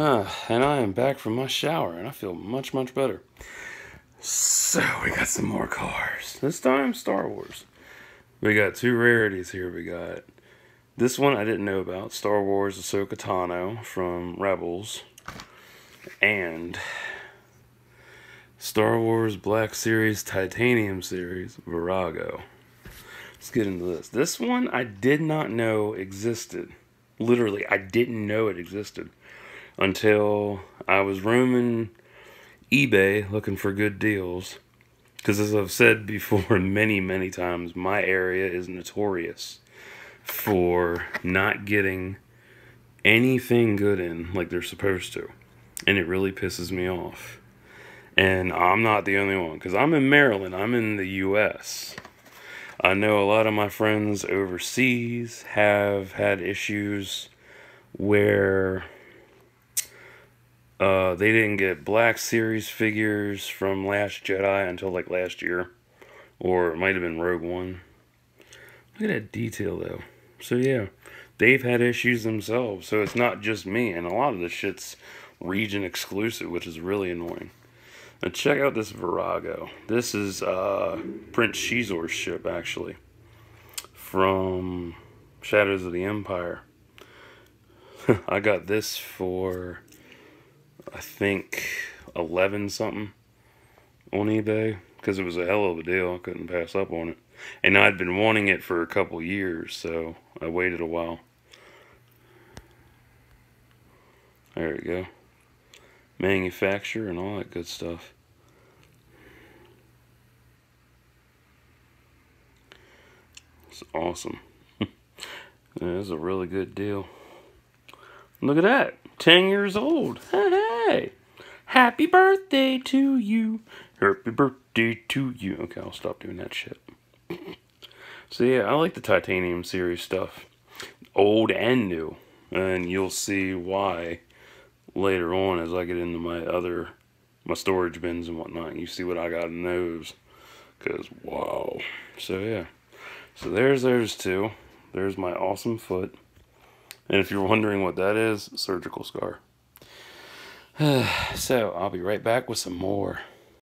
Uh, and I am back from my shower and I feel much, much better. So, we got some more cars. This time, Star Wars. We got two rarities here. We got this one I didn't know about Star Wars Ahsoka Tano from Rebels. And Star Wars Black Series Titanium Series Virago. Let's get into this. This one I did not know existed. Literally, I didn't know it existed until I was roaming eBay looking for good deals. Because as I've said before many, many times, my area is notorious for not getting anything good in like they're supposed to. And it really pisses me off. And I'm not the only one because I'm in Maryland, I'm in the US. I know a lot of my friends overseas have had issues where uh, they didn't get Black Series figures from Last Jedi until like last year. Or it might have been Rogue One. Look at that detail though. So yeah, they've had issues themselves. So it's not just me. And a lot of the shit's region exclusive, which is really annoying. Now check out this Virago. This is uh, Prince Xizor's ship actually. From Shadows of the Empire. I got this for I think 11 something on eBay because it was a hell of a deal. I couldn't pass up on it. And I'd been wanting it for a couple years, so I waited a while. There we go. Manufacturer and all that good stuff. It's awesome. That's a really good deal. Look at that. 10 years old. Hey, happy birthday to you. Happy birthday to you. Okay, I'll stop doing that shit. so yeah, I like the Titanium series stuff. Old and new. And you'll see why later on as I get into my other, my storage bins and whatnot. You see what I got in those. Because, wow. So yeah. So there's those two. There's my awesome foot. And if you're wondering what that is, surgical scar. so I'll be right back with some more.